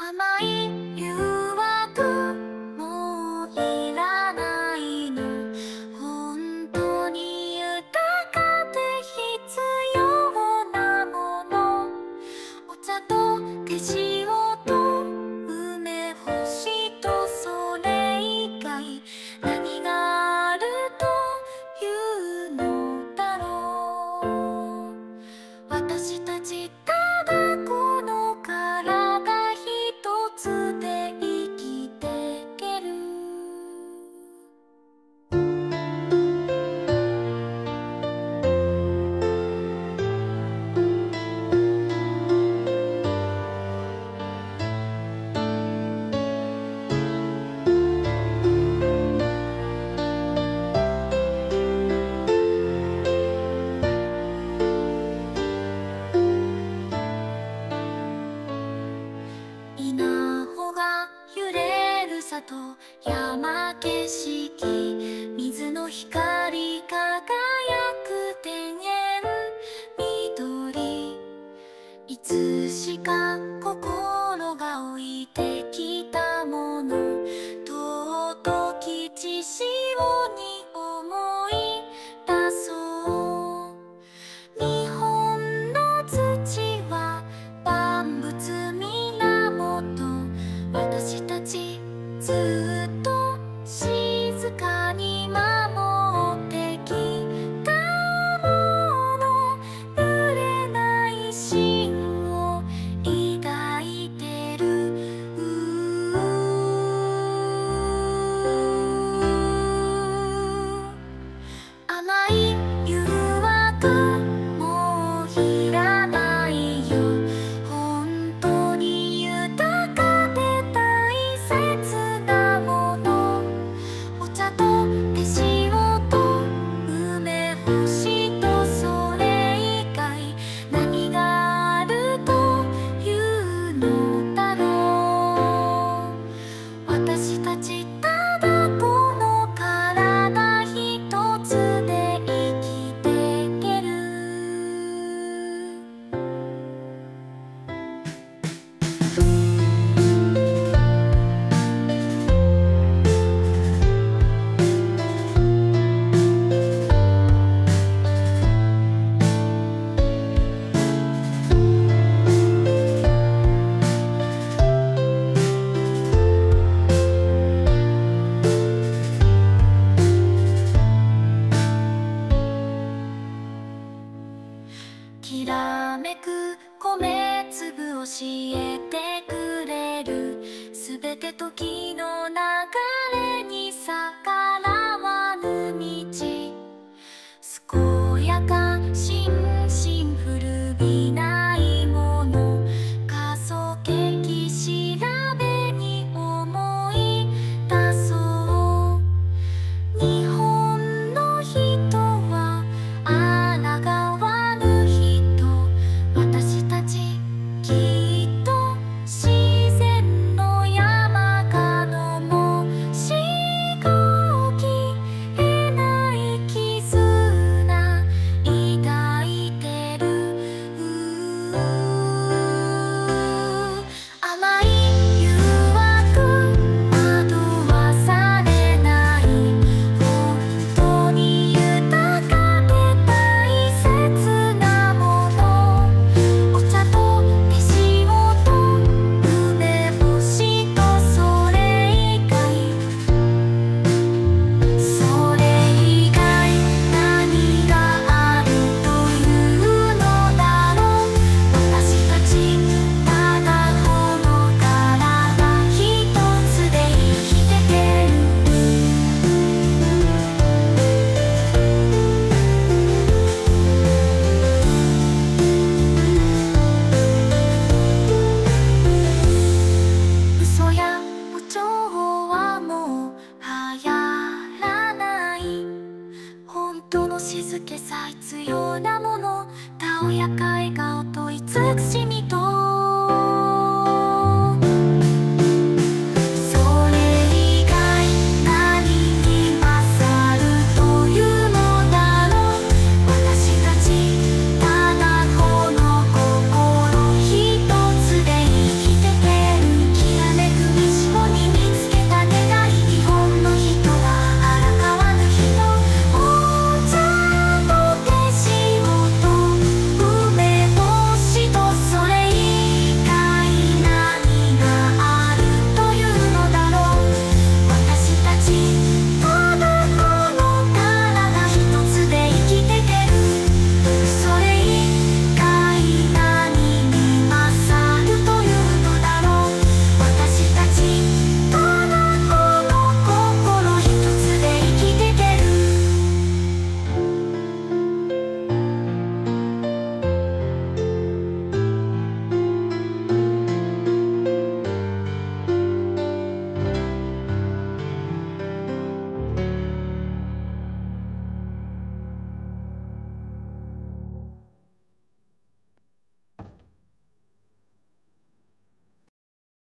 甘いしか時